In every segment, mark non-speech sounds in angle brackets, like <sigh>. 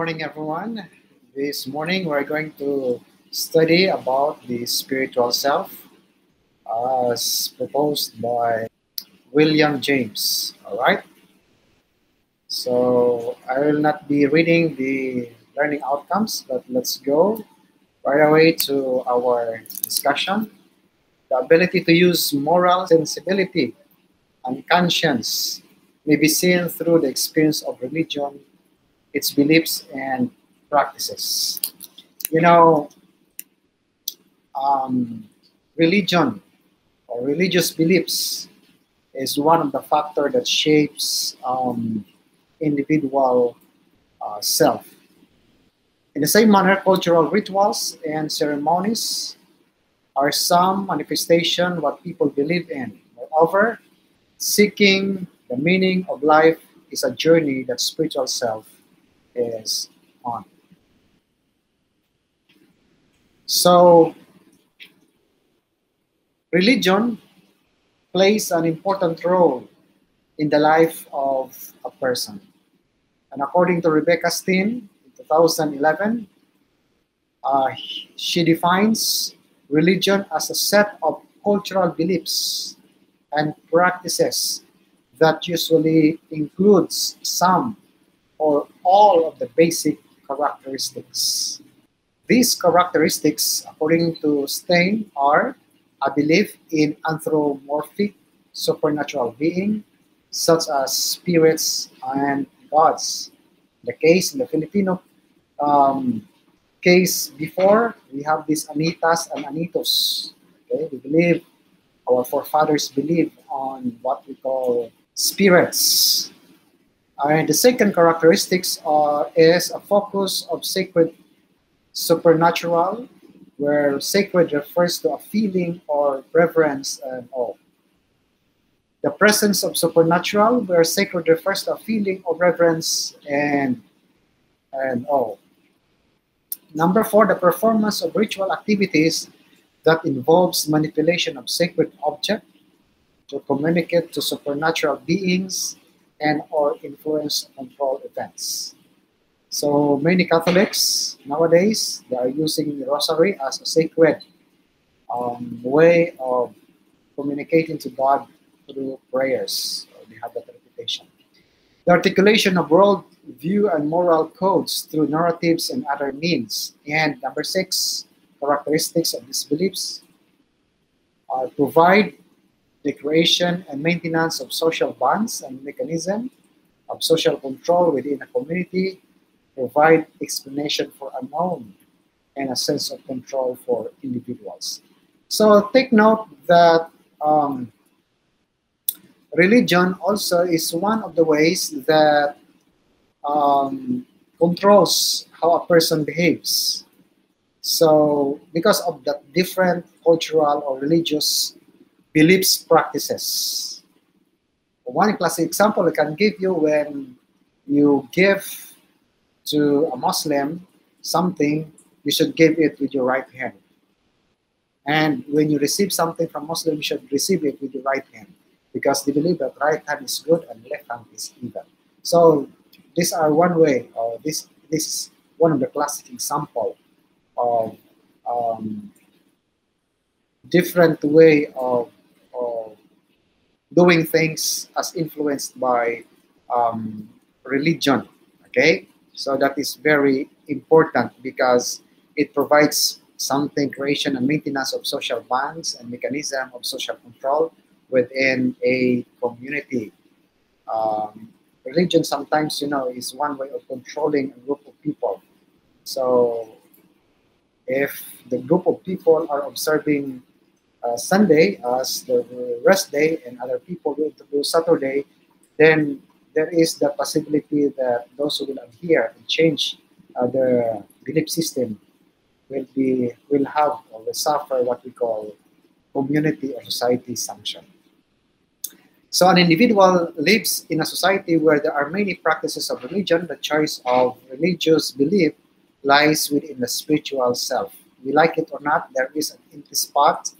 Good morning, everyone. This morning we're going to study about the spiritual self as proposed by William James. All right. So I will not be reading the learning outcomes, but let's go right away to our discussion. The ability to use moral sensibility and conscience may be seen through the experience of religion, its beliefs and practices. You know, um, religion or religious beliefs is one of the factors that shapes um, individual uh, self. In the same manner, cultural rituals and ceremonies are some manifestation what people believe in. Moreover, seeking the meaning of life is a journey that spiritual self is on. So, religion plays an important role in the life of a person. And according to Rebecca Stein, in 2011, uh, she defines religion as a set of cultural beliefs and practices that usually includes some or all of the basic characteristics. These characteristics, according to Stein, are a belief in anthropomorphic supernatural being, such as spirits and gods. The case in the Filipino um, case before, we have these Anitas and Anitos. Okay, we believe, our forefathers believe on what we call spirits. And the second characteristics are, is a focus of sacred supernatural, where sacred refers to a feeling or reverence and awe. The presence of supernatural, where sacred refers to a feeling of reverence and, and awe. Number four, the performance of ritual activities that involves manipulation of sacred object to communicate to supernatural beings and or influence control events. So many Catholics nowadays they are using the rosary as a sacred um, way of communicating to God through prayers. They have that reputation. The articulation of world view and moral codes through narratives and other means. And number six, characteristics of these beliefs are provide the creation and maintenance of social bonds and mechanism of social control within a community, provide explanation for unknown and a sense of control for individuals. So take note that um, religion also is one of the ways that um, controls how a person behaves. So, because of the different cultural or religious beliefs, practices. One classic example I can give you when you give to a Muslim something, you should give it with your right hand. And when you receive something from Muslim, you should receive it with your right hand because they believe that right hand is good and left hand is evil. So these are one way, or this this is one of the classic example of um, different way of, of doing things as influenced by um, religion. Okay, so that is very important because it provides something creation and maintenance of social bonds and mechanism of social control within a community. Um, religion sometimes, you know, is one way of controlling a group of people. So if the group of people are observing uh, Sunday as the rest day and other people will do Saturday, then there is the possibility that those who will adhere and change uh, the belief system will be will have or will suffer what we call community or society sanction. So an individual lives in a society where there are many practices of religion. The choice of religious belief lies within the spiritual self. We like it or not, there is an empty spot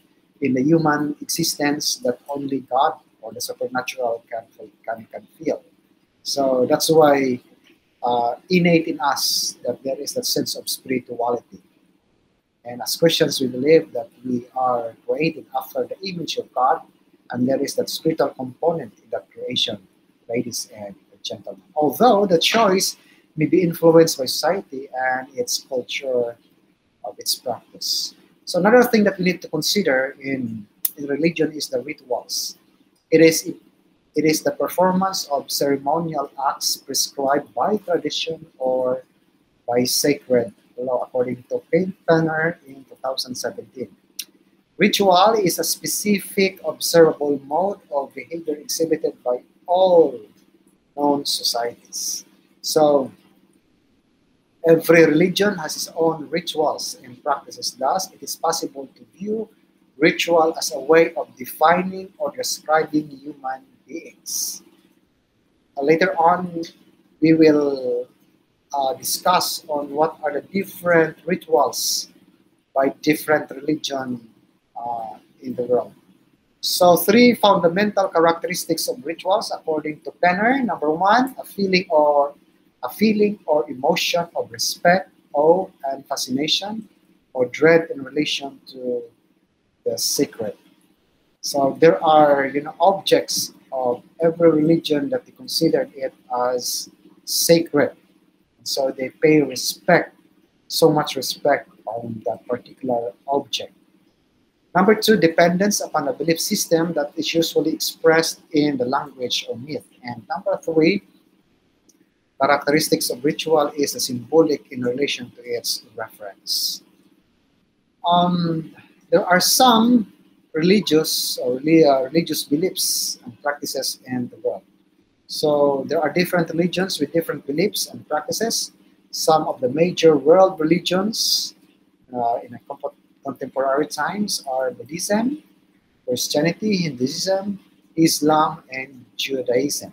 in the human existence that only God or the supernatural can, can, can feel. So that's why uh, innate in us that there is that sense of spirituality. And as Christians, we believe that we are created after the image of God, and there is that spiritual component in that creation, ladies and gentlemen. Although the choice may be influenced by society and its culture of its practice. So another thing that we need to consider in, in religion is the rituals. It is it is the performance of ceremonial acts prescribed by tradition or by sacred law, according to Penner in 2017. Ritual is a specific observable mode of behavior exhibited by all known societies. So every religion has its own rituals and practices. Thus, it is possible to view ritual as a way of defining or describing human beings. Uh, later on, we will uh, discuss on what are the different rituals by different religion uh, in the world. So three fundamental characteristics of rituals according to Penner. Number one, a feeling or a feeling or emotion of respect, awe, and fascination or dread in relation to the sacred. So there are you know objects of every religion that they consider it as sacred. So they pay respect, so much respect on that particular object. Number two, dependence upon a belief system that is usually expressed in the language or myth. And number three, characteristics of ritual is symbolic in relation to its reference. Um, there are some religious or uh, religious beliefs and practices in the world. So there are different religions with different beliefs and practices. Some of the major world religions uh, in a contemporary times are Buddhism, Christianity, Hinduism, Islam, and Judaism.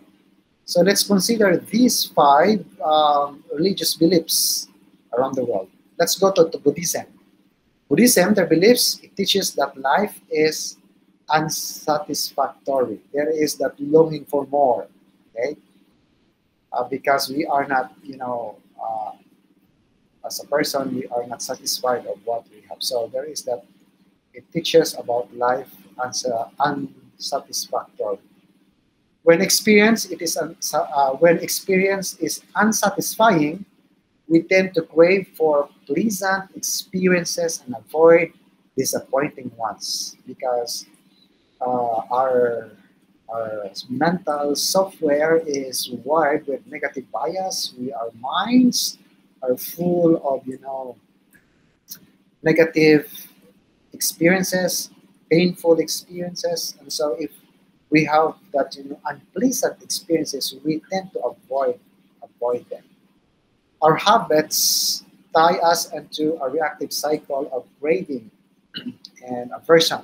So let's consider these five um, religious beliefs around the world. Let's go to, to Buddhism. Buddhism, their beliefs, it teaches that life is unsatisfactory. There is that longing for more, okay? Uh, because we are not, you know, uh, as a person, we are not satisfied of what we have. So there is that, it teaches about life and unsatisfactory. When experience it is uh, when experience is unsatisfying, we tend to crave for pleasant experiences and avoid disappointing ones because uh, our our mental software is wired with negative bias. We our minds are full of you know negative experiences, painful experiences, and so if we have that you know unpleasant experiences, we tend to avoid avoid them. Our habits tie us into a reactive cycle of craving and aversion.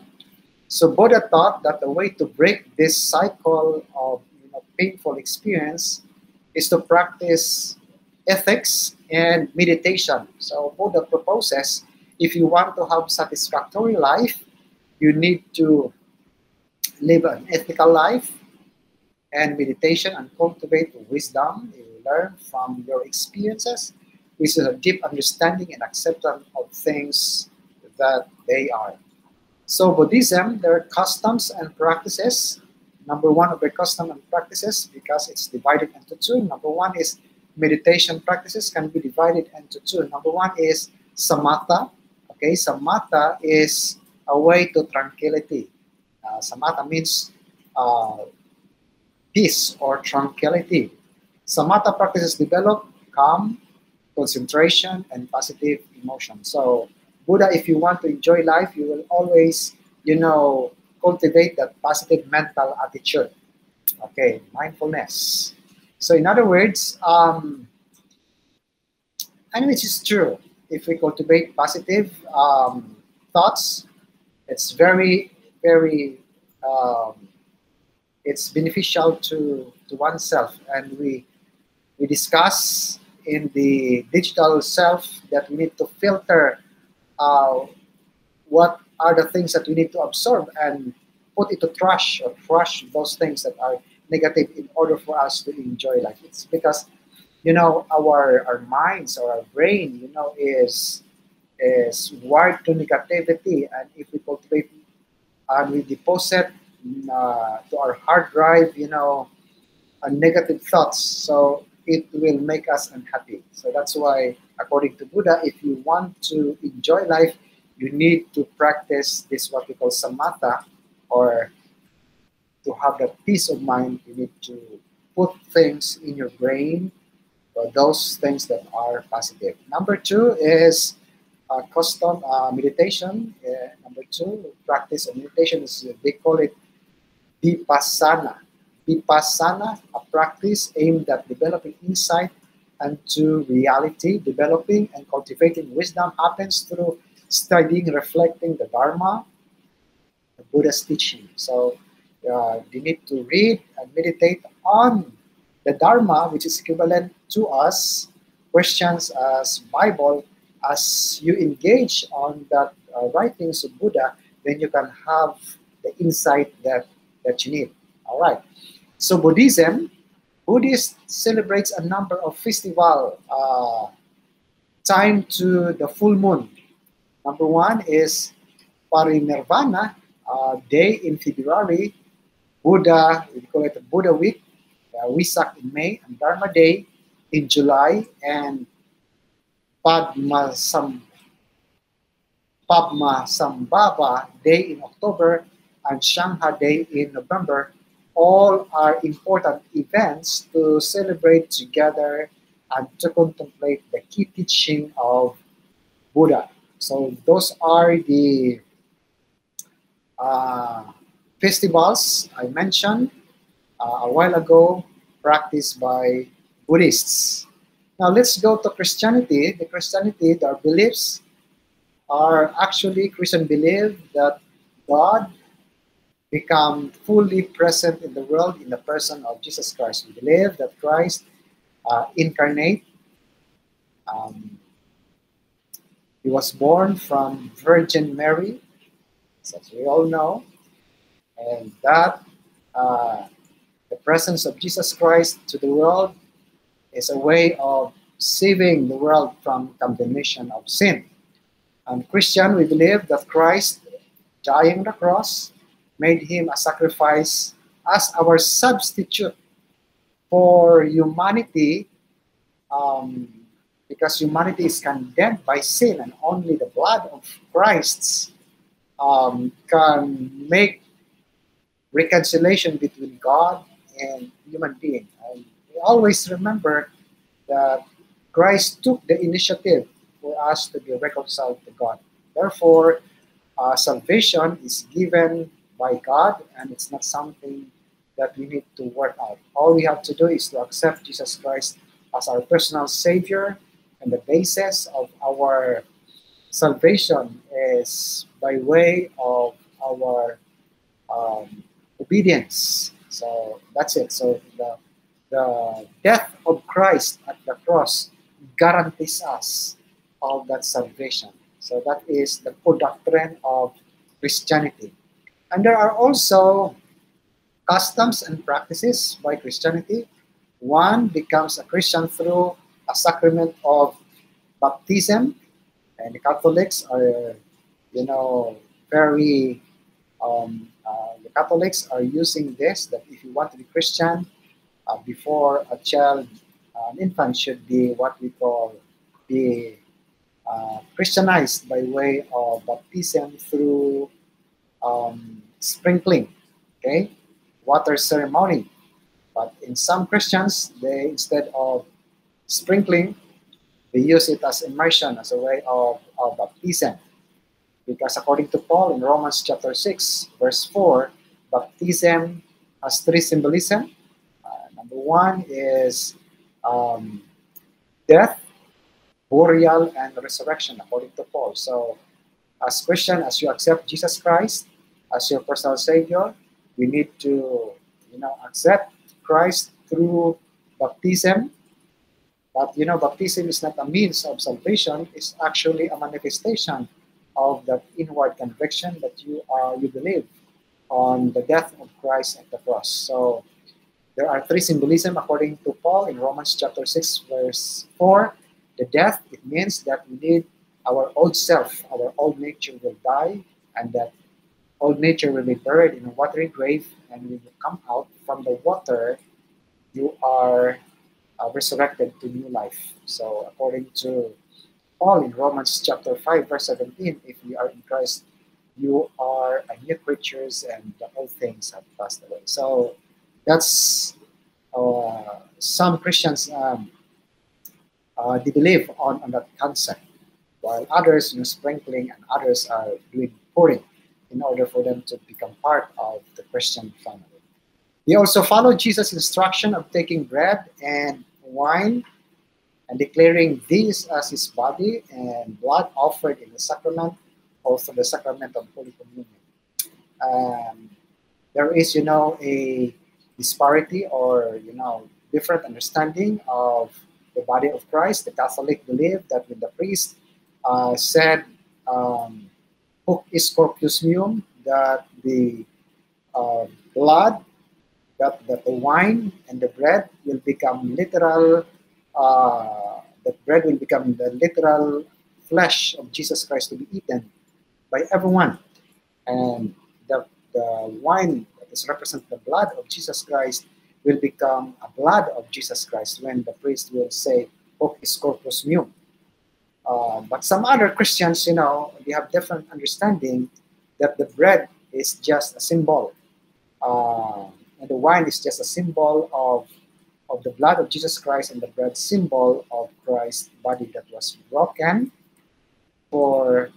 So Buddha thought that the way to break this cycle of you know, painful experience is to practice ethics and meditation. So Buddha proposes if you want to have satisfactory life, you need to live an ethical life and meditation and cultivate wisdom. You learn from your experiences, which is a deep understanding and acceptance of things that they are. So Buddhism, their customs and practices. Number one of their customs and practices, because it's divided into two. Number one is meditation practices can be divided into two. Number one is samatha. Okay, samatha is a way to tranquility. Uh, samatha means uh, peace or tranquility. Samatha practices develop calm, concentration, and positive emotion. So Buddha, if you want to enjoy life, you will always, you know, cultivate that positive mental attitude. Okay, mindfulness. So in other words, um, and which is true, if we cultivate positive um, thoughts, it's very, very, um, it's beneficial to, to oneself. And we, we discuss in the digital self that we need to filter uh, what are the things that we need to absorb and put it to trash or crush those things that are negative in order for us to enjoy life. It's because you know, our our minds or our brain, you know, is is wired to negativity, and if we cultivate and we deposit uh, to our hard drive, you know, negative thoughts, so it will make us unhappy. So that's why, according to Buddha, if you want to enjoy life, you need to practice this what we call samatha, or to have that peace of mind. You need to put things in your brain, or those things that are positive. Number two is uh, custom uh, meditation. Uh, number two, practice of meditation is they call it vipassana. Vipassana, a practice aimed at developing insight into reality, developing and cultivating wisdom happens through studying, reflecting the Dharma, the Buddha's teaching. So uh, you need to read and meditate on the Dharma, which is equivalent to us questions as Bible. As you engage on that uh, writings of Buddha, then you can have the insight that, that you need. All right. So Buddhism, Buddhist celebrates a number of festival uh, time to the full moon. Number one is Parinirvana uh, Day in February, Buddha, we call it Buddha Week, uh, Wesak in May, and Dharma Day in July, and Padma Sam Padma Sambhava Day in October, and Sangha Day in November all are important events to celebrate together and to contemplate the key teaching of Buddha. So those are the uh, festivals I mentioned uh, a while ago practiced by Buddhists. Now let's go to Christianity. The Christianity, their beliefs are actually Christian believe that God become fully present in the world in the person of Jesus Christ. We believe that Christ uh, incarnate. Um, he was born from Virgin Mary, as we all know, and that uh, the presence of Jesus Christ to the world is a way of saving the world from condemnation of sin. And Christian, we believe that Christ dying on the cross made him a sacrifice as our substitute for humanity um, because humanity is condemned by sin and only the blood of Christ um, can make reconciliation between God and human being. And always remember that Christ took the initiative for us to be reconciled to God. Therefore, uh, salvation is given by God, and it's not something that we need to work out. All we have to do is to accept Jesus Christ as our personal Savior, and the basis of our salvation is by way of our um, obedience. So that's it. So the, the death of Christ at the cross guarantees us all that salvation. So that is the core doctrine of Christianity. And there are also customs and practices by Christianity. One becomes a Christian through a sacrament of baptism, and the Catholics are, you know, very, um, uh, the Catholics are using this that if you want to be Christian, uh, before a child, uh, an infant should be what we call be uh, Christianized by way of baptism through um, sprinkling, okay, water ceremony. But in some Christians, they instead of sprinkling, they use it as immersion as a way of, of baptism. Because according to Paul in Romans chapter 6, verse 4, baptism has three symbolism. One is um, death, burial, and resurrection, according to Paul. So, as Christian, as you accept Jesus Christ, as your personal Savior, you need to, you know, accept Christ through baptism. But you know, baptism is not a means of salvation; it's actually a manifestation of that inward conviction that you are you believe on the death of Christ at the cross. So, There are three symbolism according to Paul in Romans chapter 6, verse 4. The death, it means that we need our old self, our old nature will die, and that old nature will be buried in a watery grave, and when you come out from the water, you are uh, resurrected to new life. So, according to Paul in Romans chapter 5, verse 17, if we are in Christ, you are a new creatures and the old things have passed away. So, that's uh, some Christians um, uh, they believe on, on that concept, while others, you know, sprinkling and others are doing pouring in order for them to become part of the Christian family. They also follow Jesus' instruction of taking bread and wine and declaring this as his body and blood offered in the sacrament, also the sacrament of Holy Communion. Um, there is, you know, a disparity or, you know, different understanding of the body of Christ. The Catholic believe that when the priest uh, said, um, hoc is corpus meum, that the uh, blood, that, that the wine and the bread will become literal, uh, the bread will become the literal flesh of Jesus Christ to be eaten by everyone. And the, the wine is represent the blood of Jesus Christ will become a blood of Jesus Christ when the priest will say, Hoc is corpus meum. Uh, but some other Christians, you know, they have different understanding that the bread is just a symbol, uh, and the wine is just a symbol of of the blood of Jesus Christ, and the bread symbol of Christ's body that was broken for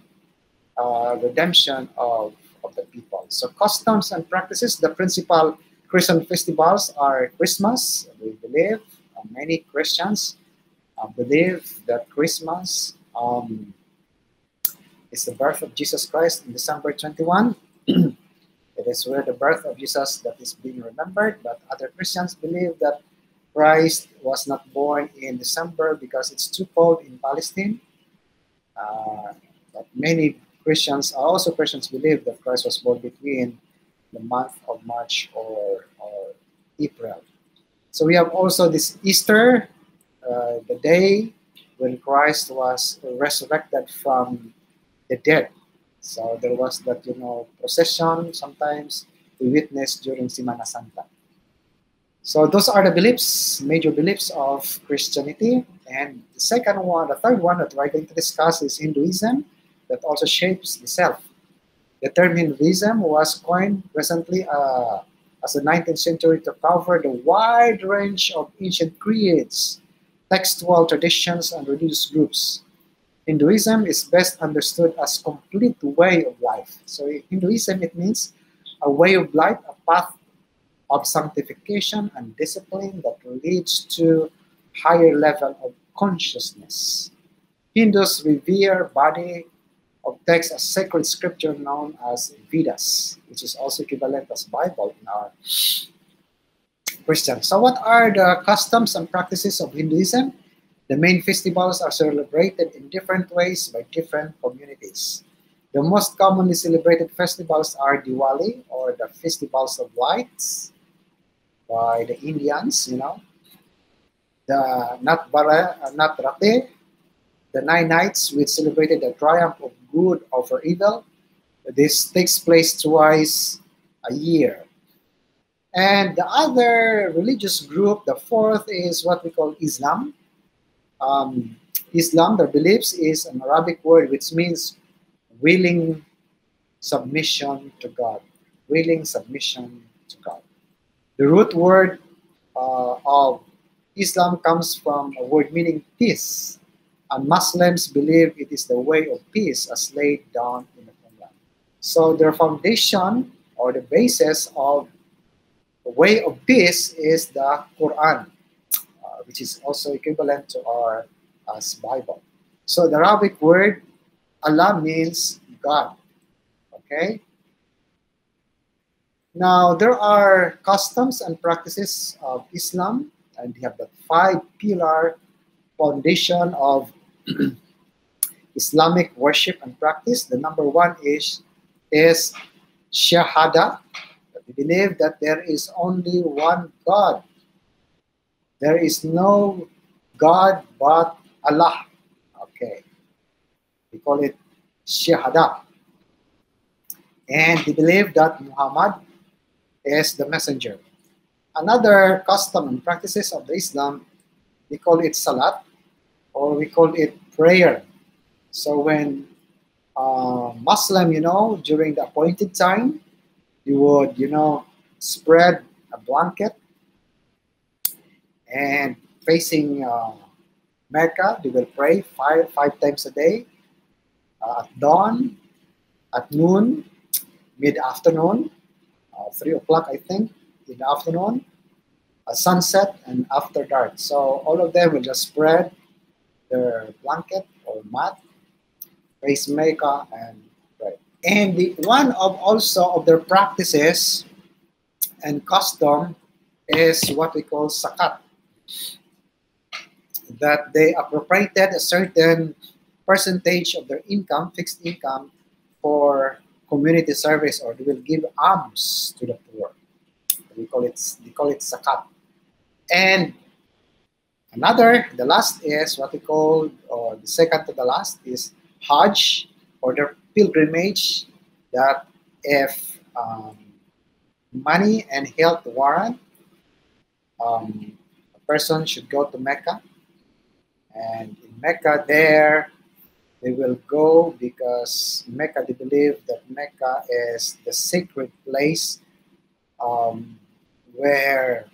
uh, redemption of, of the people. So customs and practices, the principal Christian festivals are Christmas. We believe uh, many Christians uh, believe that Christmas um, is the birth of Jesus Christ in December 21. <clears throat> it is where the birth of Jesus that is being remembered, but other Christians believe that Christ was not born in December because it's too cold in Palestine. Uh, but many Christians, are also Christians, believe that Christ was born between the month of March or, or April. So we have also this Easter, uh, the day when Christ was resurrected from the dead. So there was that, you know, procession sometimes we witness during Semana Santa. So those are the beliefs, major beliefs of Christianity. And the second one, the third one that we're going to discuss is Hinduism that also shapes the self. The term Hinduism was coined recently uh, as the 19th century to cover the wide range of ancient creeds, textual traditions, and religious groups. Hinduism is best understood as a complete way of life. So Hinduism, it means a way of life, a path of sanctification and discipline that leads to higher level of consciousness. Hindus revere body of text as sacred scripture known as Vedas, which is also equivalent as Bible in our Christian. So what are the customs and practices of Hinduism? The main festivals are celebrated in different ways by different communities. The most commonly celebrated festivals are Diwali or the festivals of lights by the Indians, you know. The uh, Navratri, the nine nights which celebrated the triumph of good over evil. This takes place twice a year. And the other religious group, the fourth, is what we call Islam. Um, Islam, their beliefs, is an Arabic word which means willing submission to God. Willing submission to God. The root word uh, of Islam comes from a word meaning peace. And Muslims believe it is the way of peace as laid down in the Quran. So their foundation or the basis of the way of peace is the Quran uh, which is also equivalent to our as Bible. So the Arabic word Allah means God. Okay? Now there are customs and practices of Islam, and we have the five pillar foundation of <clears throat> Islamic worship and practice. The number one is is Shahada. We believe that there is only one God There is no God but Allah. Okay. We call it Shahada. And they believe that Muhammad is the messenger. Another custom and practices of the Islam, we call it Salat or we call it prayer. So when uh, Muslim, you know, during the appointed time, you would, you know, spread a blanket and facing uh, Mecca, they will pray five, five times a day uh, at dawn, at noon, mid-afternoon, uh, 3 o'clock, I think, in the afternoon, a sunset, and after dark. So all of them will just spread their blanket or mat, Mecca, and pray. And the, one of also of their practices and custom is what we call zakat. That they appropriated a certain percentage of their income, fixed income, for community service, or they will give alms to the poor. We call it they call it zakat. And another, the last is what we call, or the second to the last is Hajj or the pilgrimage. That if um, money and health warrant, um, a person should go to Mecca. And in Mecca, there they will go because Mecca, they believe that Mecca is the sacred place um, where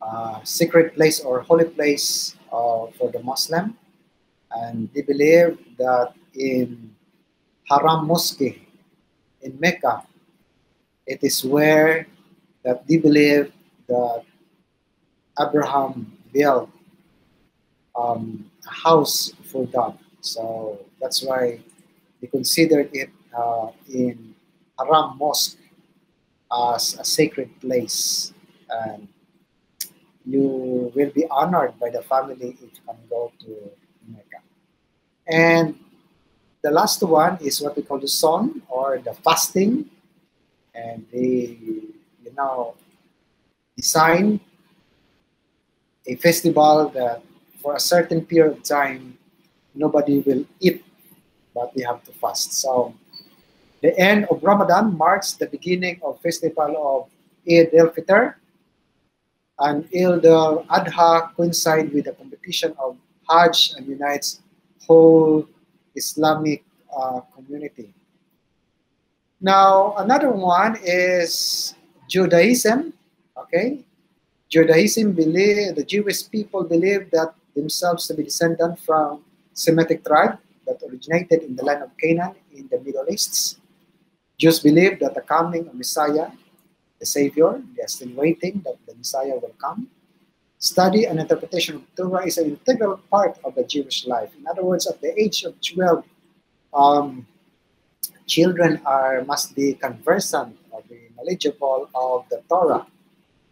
uh, sacred place or holy place uh, for the Muslim. And they believe that in Haram Mosque in Mecca, it is where that they believe that Abraham built um, a house for God. So that's why they considered it uh, in Haram Mosque as a sacred place. And you will be honored by the family if you can go to Mecca. And the last one is what we call the son or the fasting. And they, you know, design a festival that for a certain period of time nobody will eat, but we have to fast. So the end of Ramadan marks the beginning of festival of Eid al-Fitr, and Eid al-Adha coincide with the competition of Hajj and unites whole Islamic uh, community. Now, another one is Judaism. Okay, Judaism believe the Jewish people believe that themselves to be descendant from Semitic tribe that originated in the land of Canaan in the Middle East. Jews believe that the coming of Messiah, the Savior, they are still waiting that the Messiah will come. Study and interpretation of Torah is an integral part of the Jewish life. In other words, at the age of 12, um, children are must be conversant or be knowledgeable of the Torah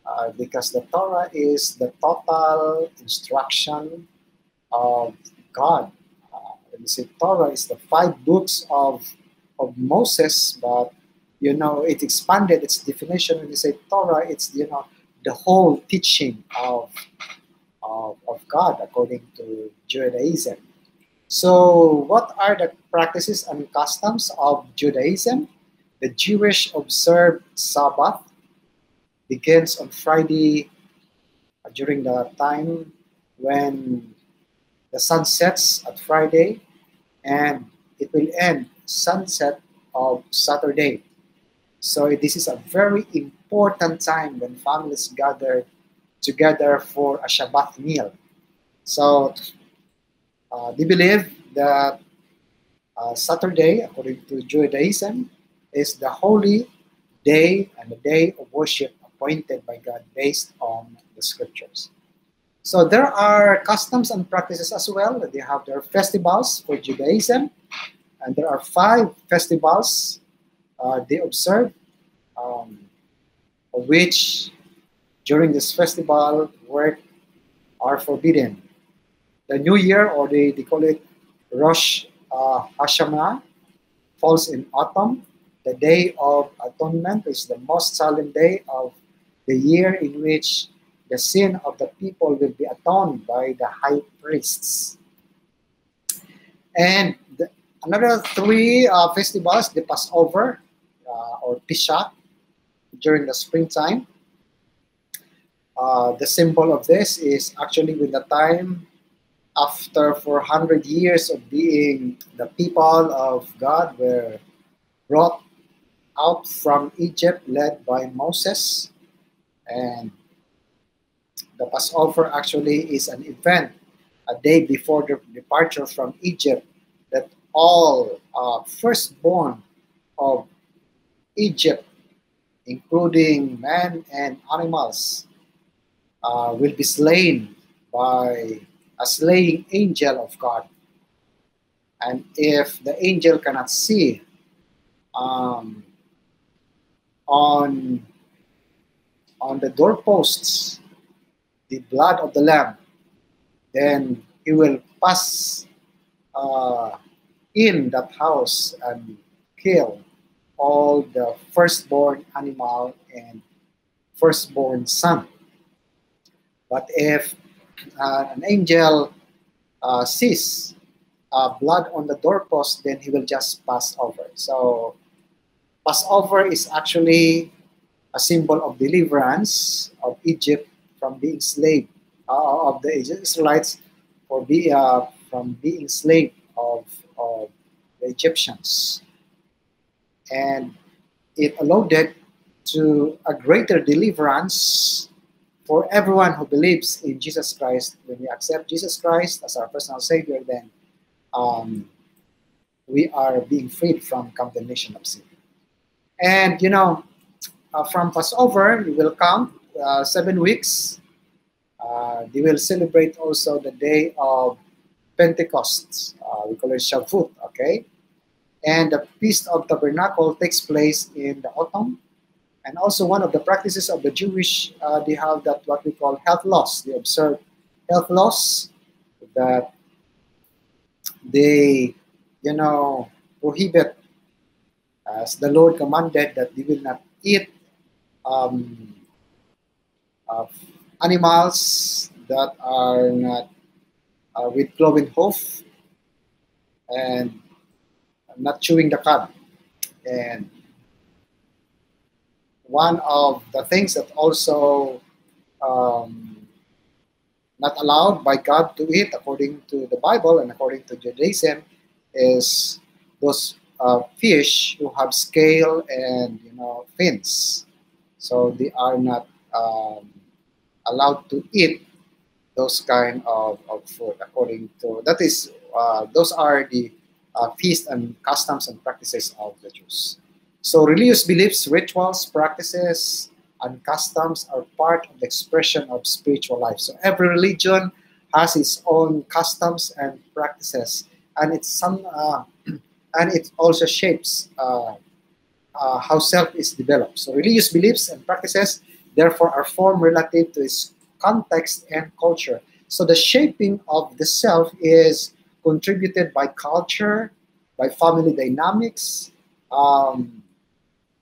uh, because the Torah is the total instruction of God. Uh, when you say Torah, is the five books of of Moses, but you know it expanded its definition. When you say Torah, it's you know the whole teaching of of, of God according to Judaism. So, what are the practices and customs of Judaism? The Jewish observe Sabbath begins on Friday uh, during the time when the sun sets at Friday and it will end sunset of Saturday. So this is a very important time when families gather together for a Shabbat meal. So uh, they believe that uh, Saturday, according to Judaism, is the holy day and the day of worship appointed by God based on the scriptures. So there are customs and practices as well. They have their festivals for Judaism, and there are five festivals uh, they observe, um, which during this festival work are forbidden. The New Year, or they, they call it Rosh uh, Hashanah, falls in autumn. The Day of Atonement is the most solemn day of the year in which the sin of the people will be atoned by the high priests. And the, another three uh, festivals, the Passover uh, or Pesach during the springtime. Uh, the symbol of this is actually with the time after 400 years of being the people of God were brought out from Egypt led by Moses. And the Passover actually is an event a day before the departure from Egypt that all uh, firstborn of Egypt, including men and animals, uh, will be slain by a slaying angel of God. And if the angel cannot see um, on, on the doorposts the blood of the lamb, then he will pass uh, in that house and kill all the firstborn animal and firstborn son. But if uh, an angel uh, sees uh, blood on the doorpost, then he will just pass over. So, Passover is actually a symbol of deliverance of Egypt from being slave uh, of the Israelites for be, uh, from being slave of, of the Egyptians. And it allowed it to a greater deliverance for everyone who believes in Jesus Christ. When we accept Jesus Christ as our personal Savior, then um, we are being freed from condemnation of sin. And you know, uh, from Passover, we will count uh, seven weeks. Uh, they will celebrate also the day of Pentecost. Uh, we call it Shavuot, okay? And the Feast of Tabernacle takes place in the autumn. And also one of the practices of the Jewish, uh, they have that what we call health laws. They observe health laws that they, you know, prohibit, as the Lord commanded, that they will not eat um, uh, animals that are not uh, with cloven hoof and not chewing the cud. And one of the things that also um, not allowed by God to eat according to the Bible and according to Judaism is those uh, fish who have scale and you know fins. So they are not um, allowed to eat those kind of, of food according to that is uh, those are the uh, feast and customs and practices of the Jews. So religious beliefs, rituals, practices, and customs are part of the expression of spiritual life. So every religion has its own customs and practices, and it's some uh, <clears throat> and it also shapes uh, uh, how self is developed. So religious beliefs and practices therefore are formed relative to its context and culture. So the shaping of the self is contributed by culture, by family dynamics, um,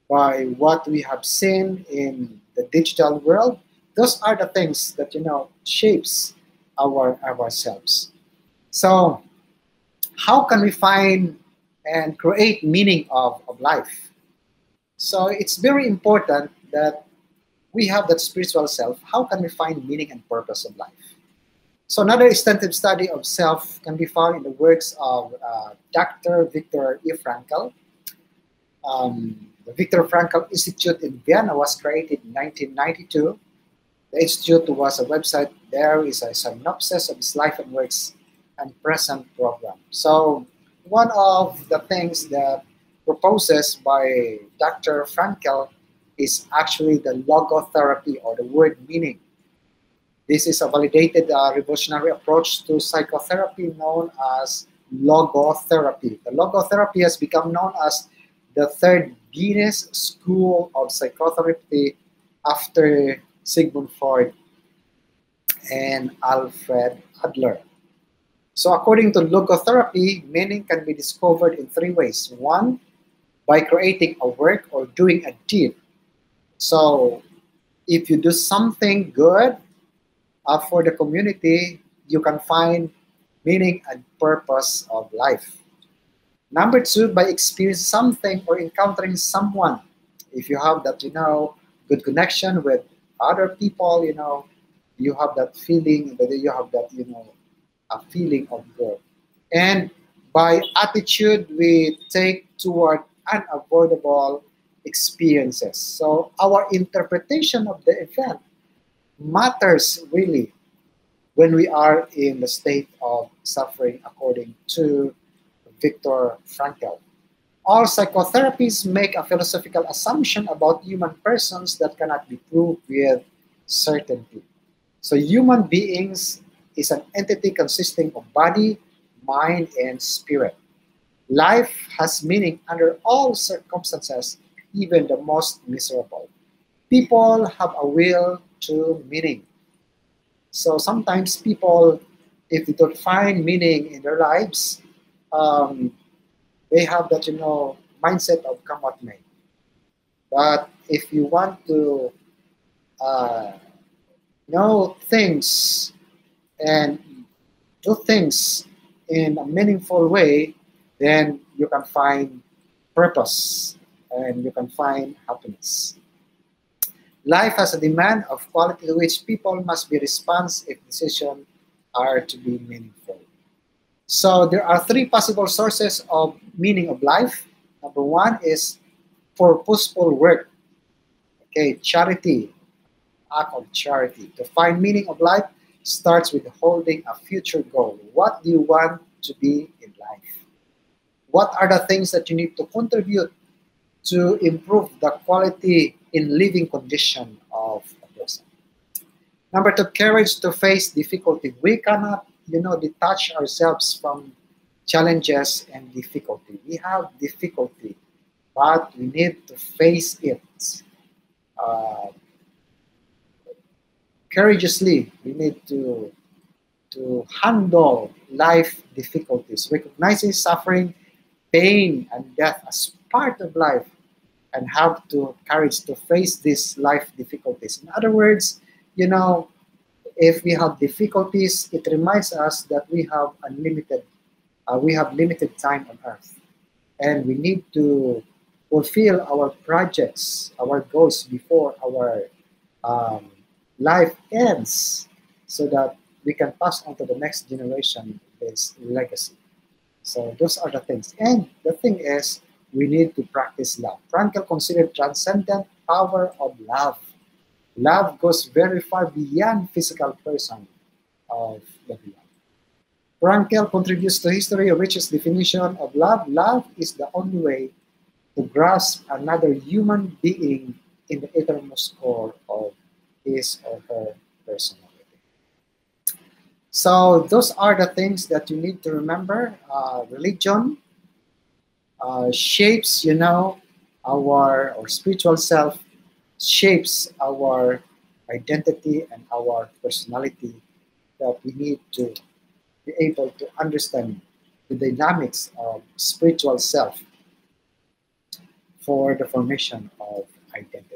by what we have seen in the digital world. Those are the things that you know shapes our ourselves. So, how can we find and create meaning of, of life? So it's very important that we have that spiritual self. How can we find meaning and purpose of life? So another extensive study of self can be found in the works of uh, Dr. Viktor E. Frankl. Um, the Viktor Frankl Institute in Vienna was created in 1992. The institute was a website. There is a synopsis of his life and works and present program. So one of the things that proposes by Dr. Frankl is actually the logotherapy or the word meaning. This is a validated uh, revolutionary approach to psychotherapy known as logotherapy. The logotherapy has become known as the third Viennese school of psychotherapy after Sigmund Freud and Alfred Adler. So according to logotherapy, meaning can be discovered in three ways. One, by creating a work or doing a deed. So if you do something good, uh, for the community, you can find meaning and purpose of life. Number two, by experiencing something or encountering someone. If you have that, you know, good connection with other people, you know, you have that feeling that you have that, you know, a feeling of growth. And by attitude, we take toward unavoidable experiences. So our interpretation of the event matters really when we are in the state of suffering according to Viktor Frankl. All psychotherapies make a philosophical assumption about human persons that cannot be proved with certainty. So human beings is an entity consisting of body, mind, and spirit. Life has meaning under all circumstances, even the most miserable. People have a will to meaning. So sometimes people, if they don't find meaning in their lives, um, they have that, you know, mindset of come what may. But if you want to uh, know things and do things in a meaningful way, then you can find purpose and you can find happiness. Life has a demand of quality to which people must be responsive if decisions are to be meaningful. So there are three possible sources of meaning of life. Number one is purposeful work. Okay, charity, act of charity. To find meaning of life starts with holding a future goal. What do you want to be in life? What are the things that you need to contribute to improve the quality in living condition of a person? Number two, courage to face difficulty. We cannot you know, detach ourselves from challenges and difficulty. We have difficulty, but we need to face it uh, courageously. We need to to handle life difficulties, recognizing suffering, pain, and death as part of life, and have to courage to face these life difficulties. In other words, you know, if we have difficulties, it reminds us that we have unlimited, uh, we have limited time on earth. And we need to fulfill our projects, our goals before our um, life ends so that we can pass on to the next generation this legacy. So those are the things. And the thing is, we need to practice love. Frankl considered transcendent power of love Love goes very far beyond physical person of the. Frankl contributes to history of richest definition of love. Love is the only way to grasp another human being in the innermost core of his or her personality. So those are the things that you need to remember. Uh, religion uh, shapes, you know, our or spiritual self shapes our identity and our personality that we need to be able to understand the dynamics of spiritual self for the formation of identity.